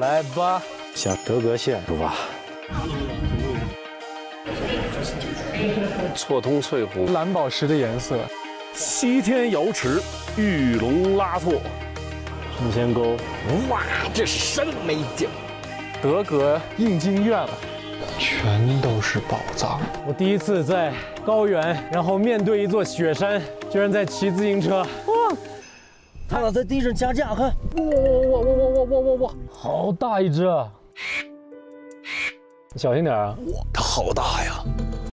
来吧，向德格县出发。错通翠湖，蓝宝石的颜色。西天瑶池，玉龙拉措，神仙沟。哇，这是什么美景？德格印经院了，全都是宝藏。我第一次在高原，然后面对一座雪山，居然在骑自行车。哇！他俩在地上加价，看，哇哇哇哇哇哇哇哇！好大一只啊！小心点啊！哇，它好大呀！